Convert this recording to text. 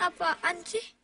apaan sih?